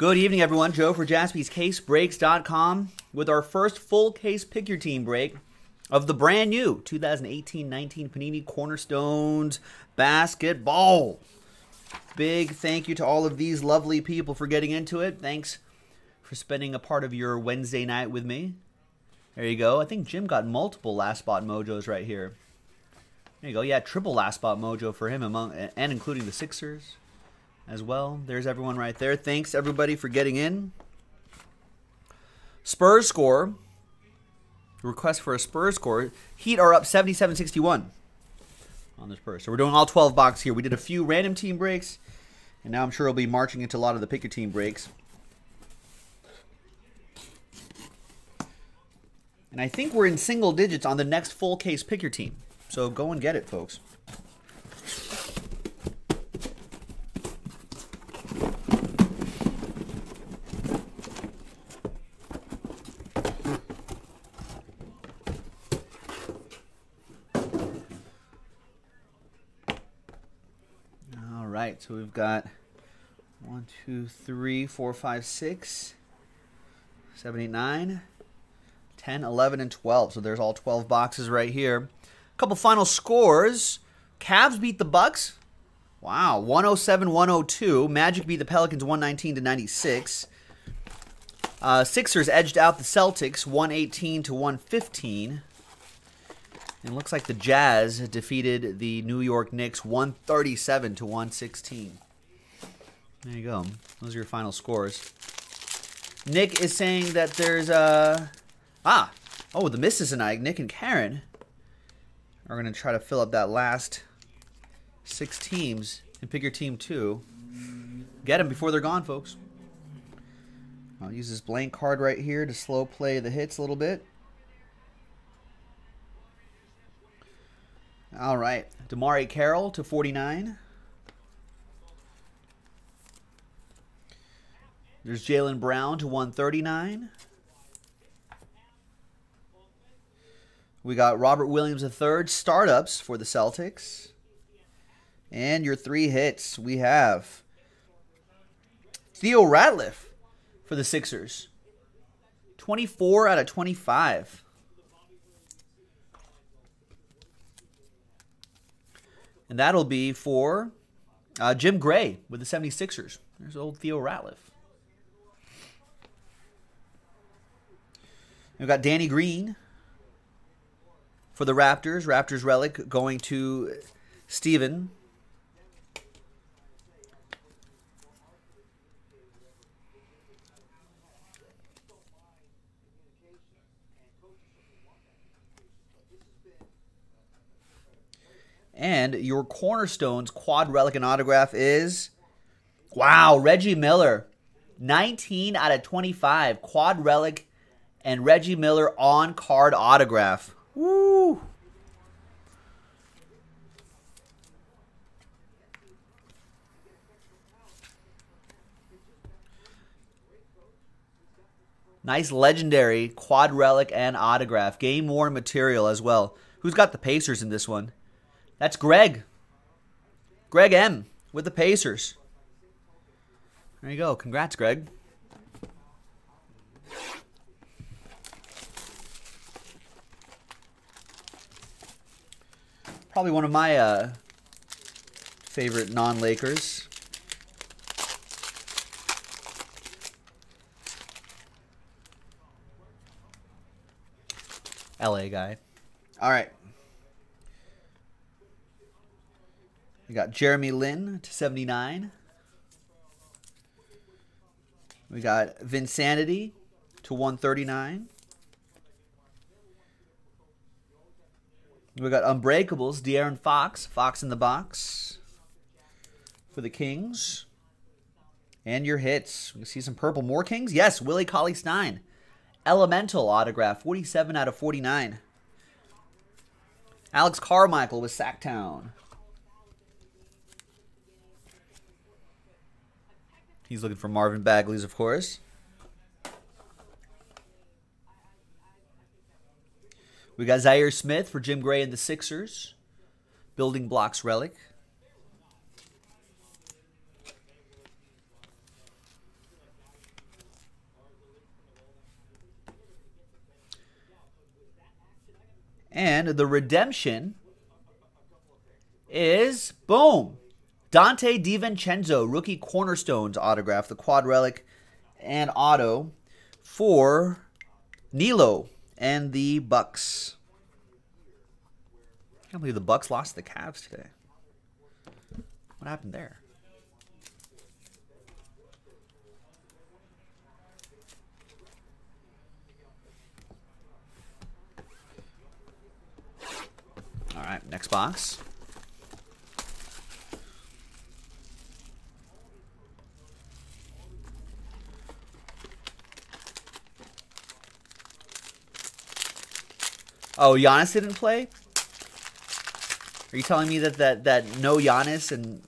Good evening, everyone. Joe for jaspyscasebreaks.com with our first full case pick your team break of the brand new 2018-19 Panini Cornerstones Basketball. Big thank you to all of these lovely people for getting into it. Thanks for spending a part of your Wednesday night with me. There you go. I think Jim got multiple last spot mojos right here. There you go. Yeah, triple last spot mojo for him among and including the Sixers as well. There's everyone right there. Thanks everybody for getting in. Spurs score. Request for a Spurs score. Heat are up 77-61 on the Spurs. So we're doing all 12 box here. We did a few random team breaks, and now I'm sure we'll be marching into a lot of the pick your team breaks. And I think we're in single digits on the next full case pick your team. So go and get it, folks. All right, so we've got one, two, three, four, five, six, seven, eight, nine, 10, 11, and 12. So there's all 12 boxes right here. A couple final scores. Cavs beat the Bucks. Wow, 107-102. Magic beat the Pelicans 119 to 96. Uh, Sixers edged out the Celtics 118 to 115. And looks like the Jazz defeated the New York Knicks 137 to 116. There you go. Those are your final scores. Nick is saying that there's a uh, ah oh the misses I. Nick and Karen are gonna try to fill up that last six teams and pick your team two. Get them before they're gone, folks. I'll use this blank card right here to slow play the hits a little bit. All right. DeMarre Carroll to 49. There's Jaylen Brown to 139. We got Robert Williams III, startups for the Celtics. And your three hits, we have Theo Ratliff for the Sixers. 24 out of 25. And that'll be for uh, Jim Gray with the 76ers. There's old Theo Ratliff. We've got Danny Green for the Raptors. Raptors relic going to Steven. And your Cornerstones quad relic and autograph is wow, Reggie Miller. 19 out of 25 quad relic and Reggie Miller on card autograph. Woo! Nice legendary quad relic and autograph. Game worn material as well. Who's got the Pacers in this one? That's Greg. Greg M with the Pacers. There you go. Congrats, Greg. Probably one of my uh, favorite non-Lakers. LA guy. All right. We got Jeremy Lin to 79. We got Vinsanity to 139. We got Unbreakables, De'Aaron Fox, Fox in the Box for the Kings. And your hits. We see some purple. More Kings? Yes, Willie Cauley Stein. Elemental autograph, 47 out of 49. Alex Carmichael with Sacktown. He's looking for Marvin Bagley's, of course. We got Zhaire Smith for Jim Gray and the Sixers. Building blocks relic. And the redemption is boom. Donte DiVincenzo, rookie cornerstones autograph, the quad relic and auto for Nilo and the Bucks. I can't believe the Bucks lost the Cavs today. What happened there? All right, next box. Oh, Giannis didn't play? Are you telling me that that, that no Giannis and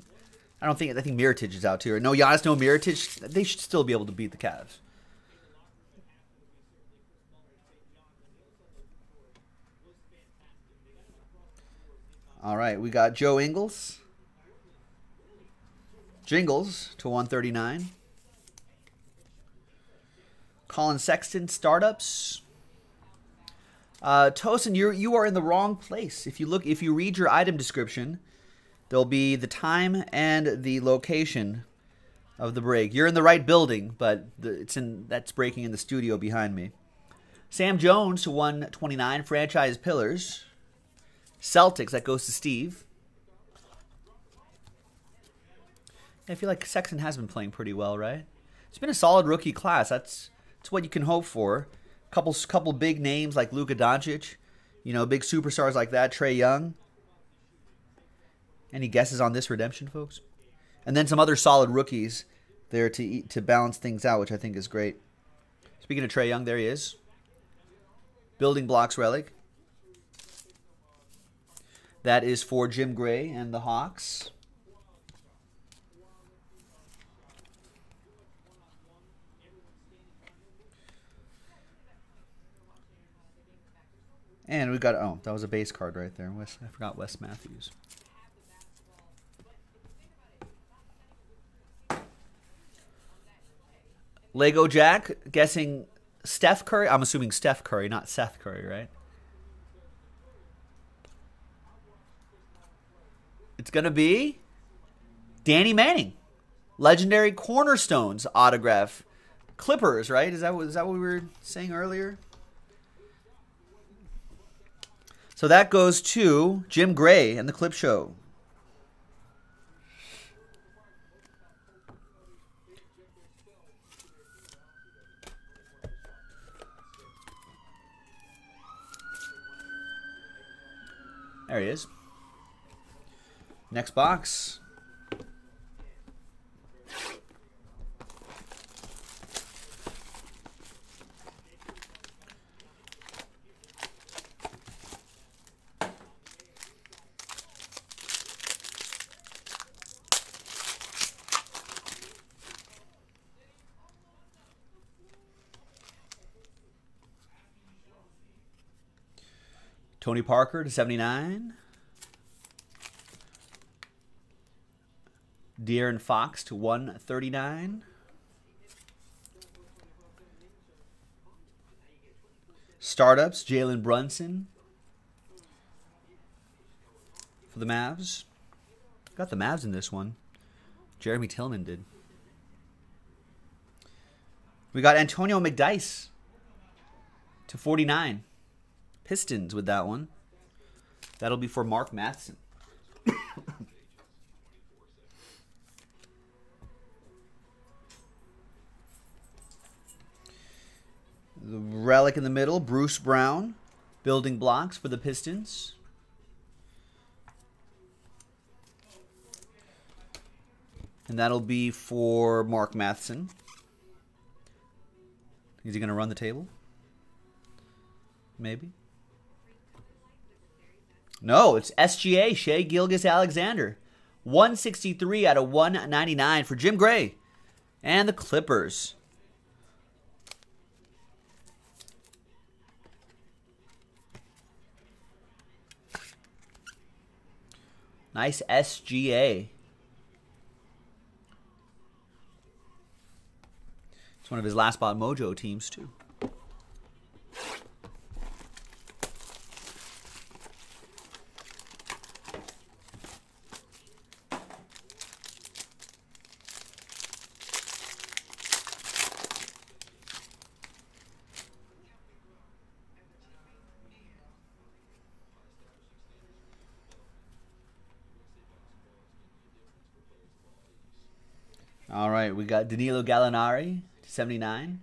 I don't think I think Mirotic is out too. Or no Giannis, no Mirotic. They should still be able to beat the Cavs. All right, we got Joe Ingles. Jingles to 139. Collin Sexton startups. Uh, Tosin, you you are in the wrong place. If you look, if you read your item description, there'll be the time and the location of the break. You're in the right building, but the, it's in that's breaking in the studio behind me. Sam Jones to 129 franchise pillars. Celtics that goes to Steve. I feel like Sexton has been playing pretty well, right? It's been a solid rookie class. That's that's what you can hope for couple couple big names like Luka Doncic, you know, big superstars like that, Trae Young. Any guesses on this redemption, folks? And then some other solid rookies there to eat, to balance things out, which I think is great. Speaking of Trae Young, there he is. Building blocks relic. That is for Jim Gray and the Hawks. And we got oh, that was a base card right there. I forgot Wes Matthews. Lego Jack guessing Steph Curry. I'm assuming Steph Curry, not Seth Curry, right? It's gonna be Danny Manning, legendary cornerstones autograph, Clippers, right? Is that is that what we were saying earlier? So that goes to Jim Gray and the Clip Show. There he is. Next box. Tony Parker to 79. De'Aaron Fox to 139. Startups, Jalen Brunson for the Mavs. Got the Mavs in this one. Jeremy Tillman did. We got Antonio McDyess to 49. Pistons with that one. That'll be for Mark Matheson. the relic in the middle, Bruce Brown. Building blocks for the Pistons. And that'll be for Mark Matheson. Is he going to run the table? Maybe. No, it's SGA, Shai Gilgeous-Alexander. 163 out of 199 for Jim Gray and the Clippers. Nice SGA. It's one of his last spot mojo teams, too. All right, we got Danilo Gallinari to 79.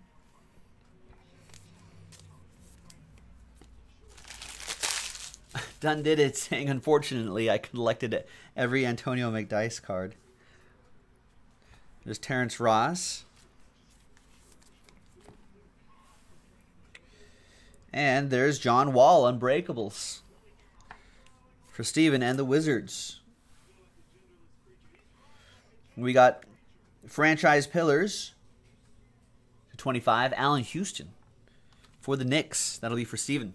Done did it saying, unfortunately, I collected every Antonio McDyess card. There's Terrence Ross. And there's John Wall, Unbreakables. For Steven and the Wizards. We got franchise pillars. 25, Allan Houston. For the Knicks. That'll be for Steven.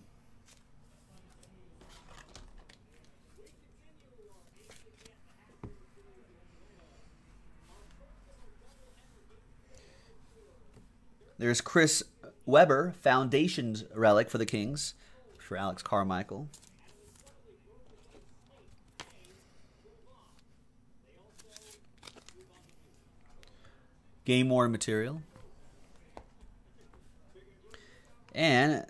There's Chris Webber, Foundations relic for the Kings, for Alex Carmichael. Game worn material. And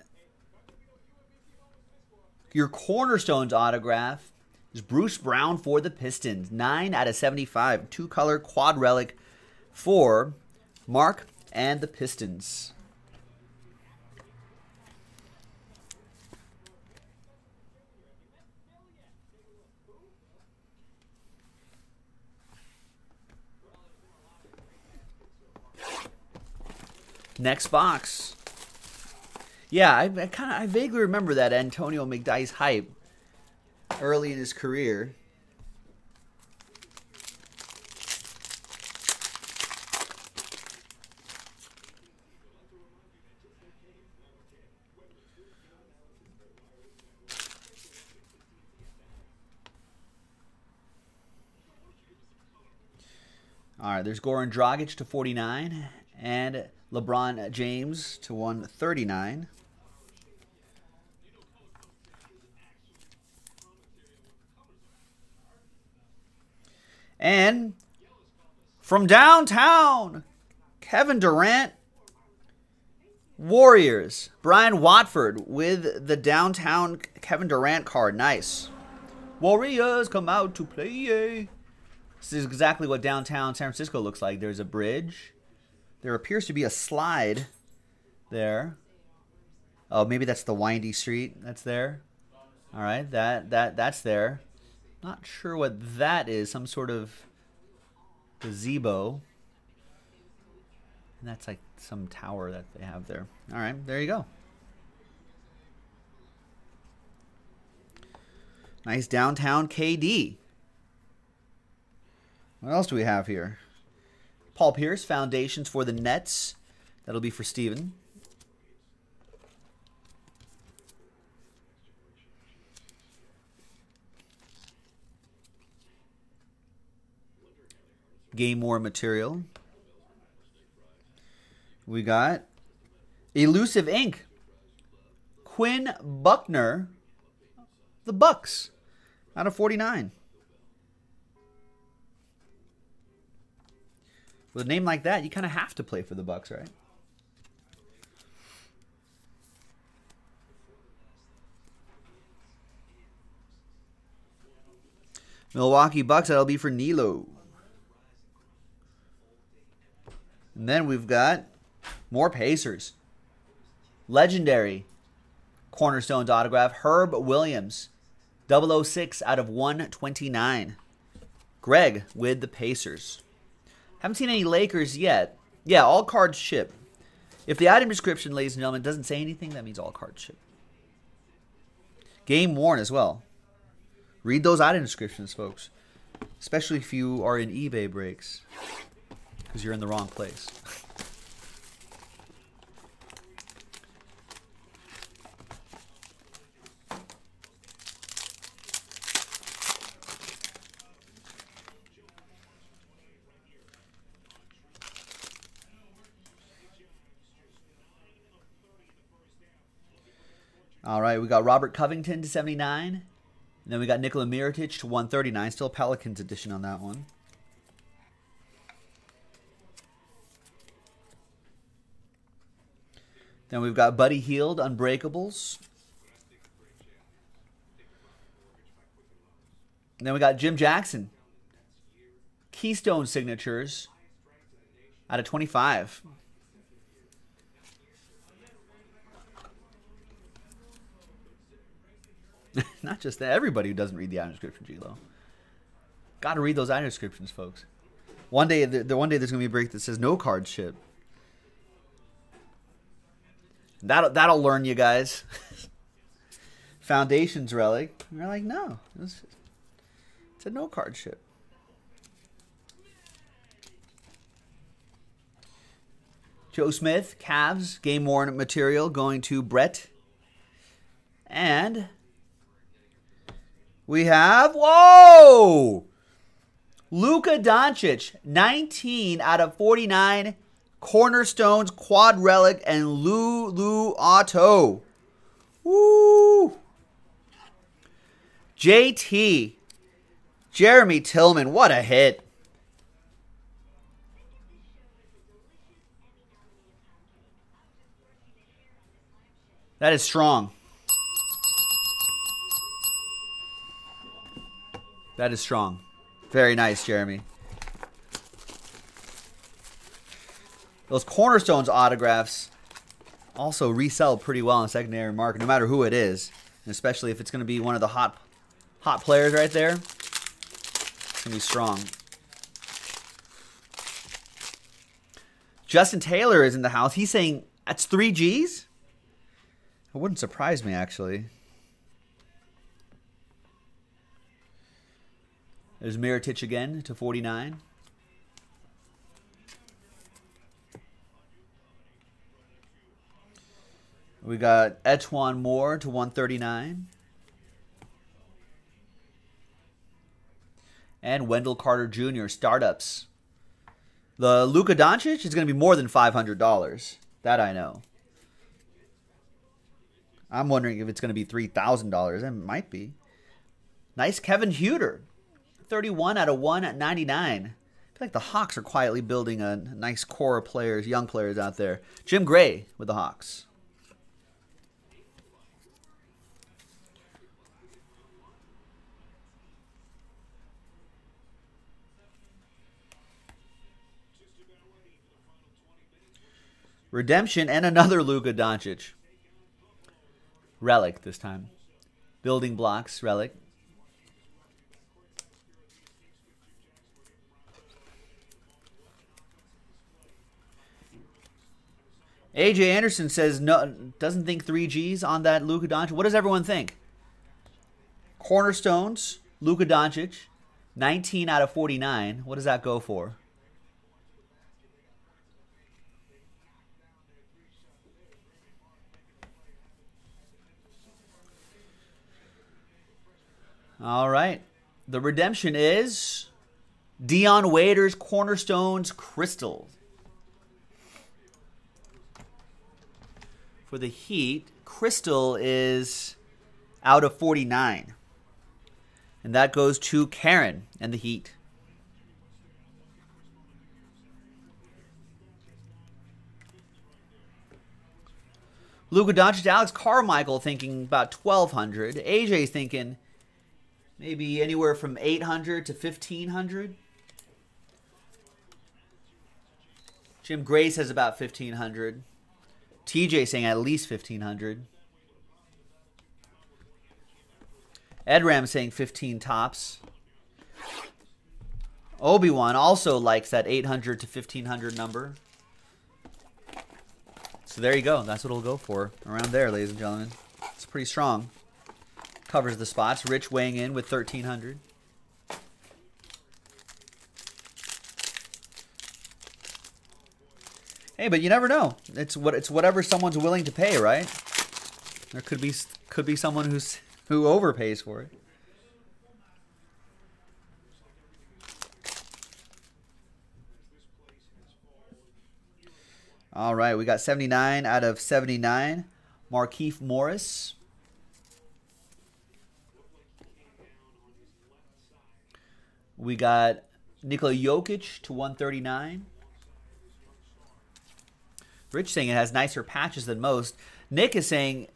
your cornerstones autograph is Bruce Brown for the Pistons. 9 out of 75. Two color quad relic for Mark and the Pistons. Next box. Yeah, I, I kind of I vaguely remember that Antonio McDyess hype early in his career. All right, there's Goran Dragic to 49 and LeBron James to 139. And from downtown, Kevin Durant, Warriors, Brian Watford with the downtown Kevin Durant card. Nice. Warriors come out to play. This is exactly what downtown San Francisco looks like. There's a bridge. There appears to be a slide there. Oh, maybe that's the windy street that's there. All right, that that that's there. Not sure what that is. Some sort of gazebo. And that's like some tower that they have there. All right, there you go. Nice downtown KD. What else do we have here? Paul Pierce, Foundations for the Nets. That'll be for Steven. Game War material. We got Elusive Ink. Quinn Buckner. The Bucks. Out of 49. With a name like that, you kind of have to play for the Bucks, right? Milwaukee Bucks, that'll be for Nilo. And then we've got more Pacers. Legendary Cornerstones autograph, Herb Williams. 006 out of 129. Greg with the Pacers. Haven't seen any Lakers yet. Yeah, all cards ship. If the item description, ladies and gentlemen, doesn't say anything, that means all cards ship. Game worn as well. Read those item descriptions, folks. Especially if you are in eBay breaks. Because you're in the wrong place. All right, we got Robert Covington to 79. And then we got Nikola Mirotic to 139. Still Pelicans edition on that one. Then we've got Buddy Hield, Unbreakables. And then we got Jim Jackson, Keystone Signatures out of 25. Not just that, everybody who doesn't read the item description, Gilo. Got to read those item descriptions, folks. One day, the, the one day there's gonna be a break that says no card ship. That'll that'll learn you guys. Foundations relic. And you're like, no, it's, it's a no card ship. Joe Smith, Cavs, game worn material going to Brett. And we have, whoa! Luka Doncic, 19 out of 49 cornerstones, quad relic, and Lulu Auto. Woo! JT, Jeremy Tillman, what a hit. That is strong. That is strong. Very nice, Jeremy. Those Cornerstones autographs also resell pretty well in secondary market, no matter who it is, and especially if it's going to be one of the hot, hot players right there. It's going to be strong. Justin Taylor is in the house. He's saying that's three G's. It wouldn't surprise me actually. There's Mirotic again to 49. We got E'Twaun Moore to 139. And Wendell Carter Jr. startups. The Luka Doncic is going to be more than $500. That I know. I'm wondering if it's going to be $3,000. It might be. Nice Kevin Huerter. 31 out of 1 at 99. I feel like the Hawks are quietly building a nice core of players, young players out there. Jim Gray with the Hawks. Redemption and another Luka Doncic. Relic this time. Building blocks, relic. AJ Anderson says no doesn't think 3Gs on that Luka Doncic. What does everyone think? Cornerstones, Luka Doncic, 19 out of 49. What does that go for? All right. The redemption is Dion Waiters Cornerstones Crystal. For the Heat, Crystal is out of 49. And that goes to Karen and the Heat. Luka Doncic, Alex Carmichael thinking about 1200. AJ's thinking maybe anywhere from 800 to 1500. Jim Gray says about 1500. TJ saying at least 1500. Edram saying 15 tops. Obi-Wan also likes that 800 to 1500 number. So there you go. That's what it'll go for. Around there, ladies and gentlemen. It's pretty strong. Covers the spots. Rich weighing in with 1300. Hey, but you never know. It's what it's whatever someone's willing to pay, right? There could be could be someone who's who overpays for it. All right, we got 79 out of 79. Markieff Morris. We got Nikola Jokic to 139. Rich saying it has nicer patches than most. Nick is saying,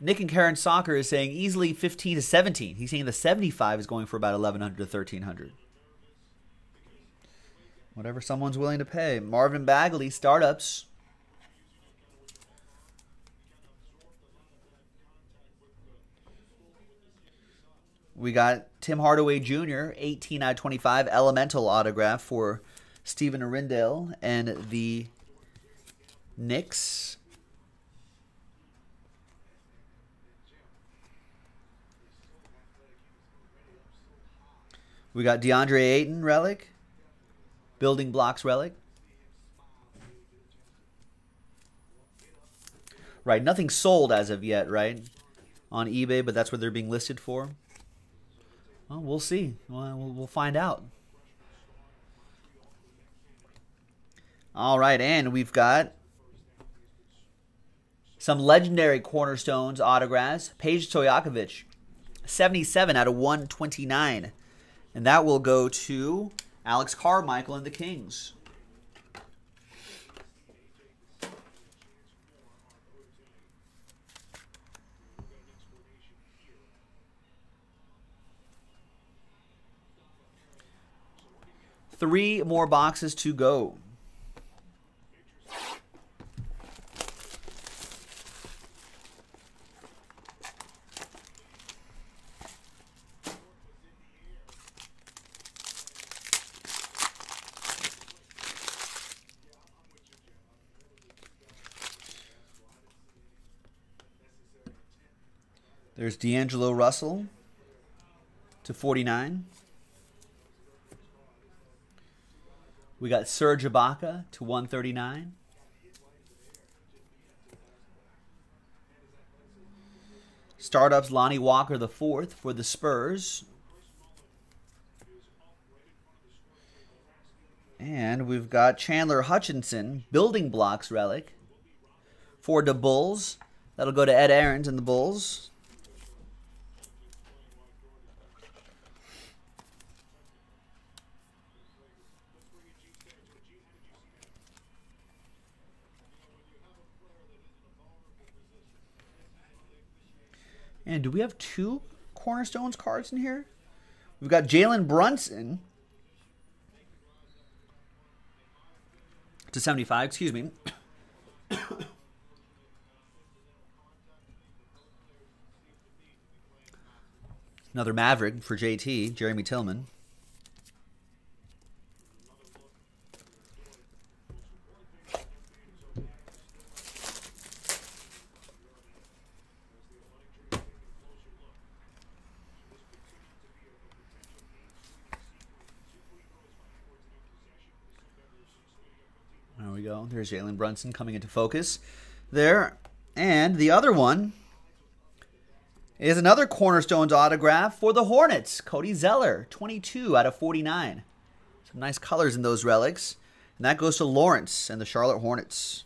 Nick and Karen Soccer is saying easily 15 to 17. He's saying the 75 is going for about 1100 to 1300. Whatever someone's willing to pay. Marvin Bagley, startups. We got Tim Hardaway Jr., 18 out of 25, elemental autograph for Steven Arindale and the Knicks. We got DeAndre Ayton relic, building blocks relic. Right, nothing sold as of yet, right? On eBay, but that's what they're being listed for. Well, we'll see. We'll, we'll find out. All right, and we've got some legendary cornerstones autographs. Peja Stojakovic, 77 out of 129. And that will go to Alex Carmichael and the Kings. Three more boxes to go. There's D'Angelo Russell to 49. We got Serge Ibaka to 139. Startups Lonnie Walker the fourth for the Spurs. And we've got Chandler Hutchison, building blocks relic for the Bulls. That'll go to Ed Aarons and the Bulls. And do we have two Cornerstones cards in here? We've got Jalen Brunson to 75, excuse me. Another Maverick for JT, Jeremy Tillman. go. There's Jalen Brunson coming into focus there. And the other one is another Cornerstones autograph for the Hornets. Cody Zeller, 22 out of 49. Some nice colors in those relics. And that goes to Lawrence and the Charlotte Hornets.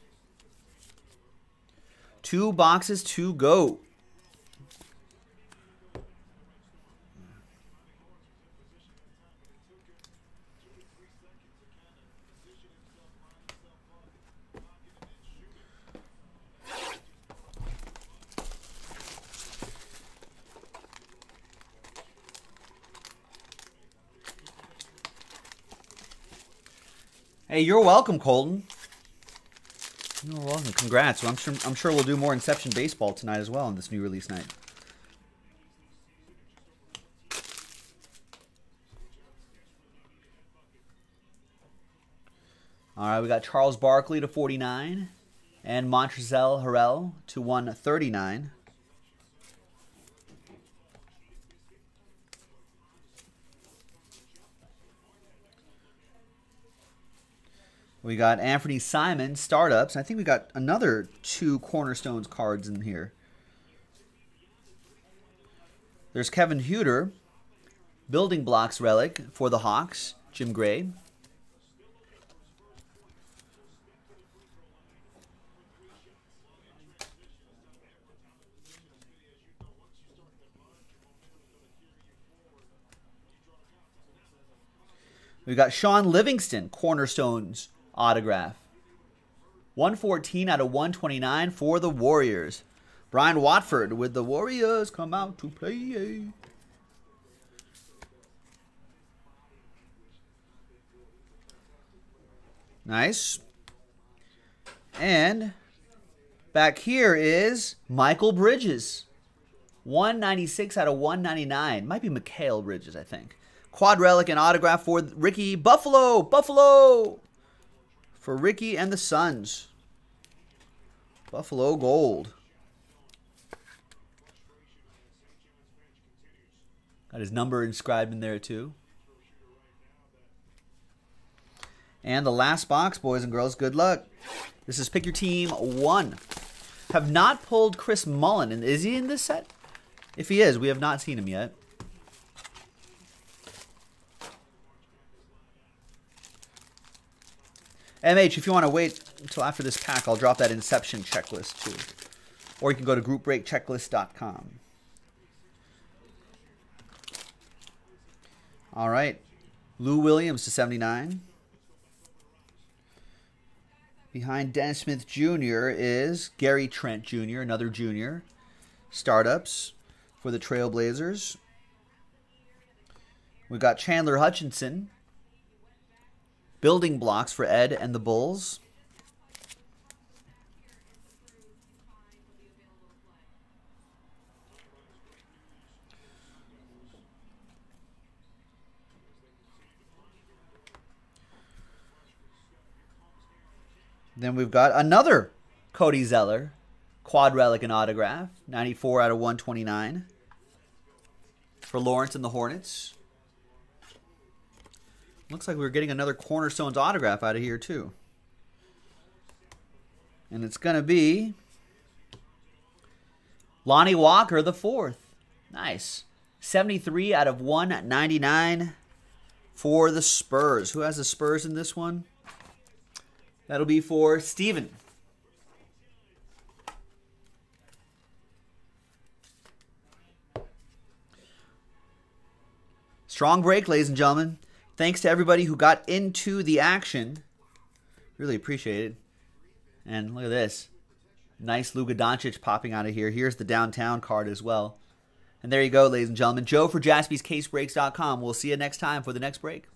Two boxes to go. Hey, you're welcome, Colton. You're welcome. Congrats. Well, I'm sure I'm sure we'll do more Inception baseball tonight as well on this new release night. All right, we got Charles Barkley to 49 and Montrezl Harrell to 139. We got Anthony Simon, startups. I think we got another two Cornerstones cards in here. There's Kevin Huerter, building blocks relic for the Hawks, Jim Gray. We got Shaun Livingston, Cornerstones autograph. 114 out of 129 for the Warriors. Brian Watford with the Warriors come out to play. Nice. And back here is Michael Bridges. 196 out of 199. Might be Mikal Bridges, I think. Quad relic and autograph for Ricky Buffalo. Buffalo! For Ricky and the Suns. Buffalo Gold. Got his number inscribed in there too. And the last box, boys and girls, good luck. This is Pick Your Team 1. Have not pulled Chris Mullin. And is he in this set? If he is, we have not seen him yet. MH, if you want to wait until after this pack, I'll drop that Inception checklist too. Or you can go to groupbreakchecklist.com. All right. Lou Williams to 79. Behind Dennis Smith Jr. is Gary Trent Jr., another junior. Startups for the Trailblazers. We've got Chandler Hutchison. Building blocks for Ed and the Bulls. Then we've got another Cody Zeller, quad relic and autograph, 94 out of 129 for Lawrence and the Hornets. Looks like we are getting another Cornerstones autograph out of here too. And it's going to be Lonnie Walker the fourth. Nice. 73 out of 199 for the Spurs. Who has the Spurs in this one? That'll be for Steven. Strong break, ladies and gentlemen. Thanks to everybody who got into the action. Really appreciate it. And look at this. Nice Luka Doncic popping out of here. Here's the downtown card as well. And there you go, ladies and gentlemen. Joe for jaspyscasebreaks.com. We'll see you next time for the next break.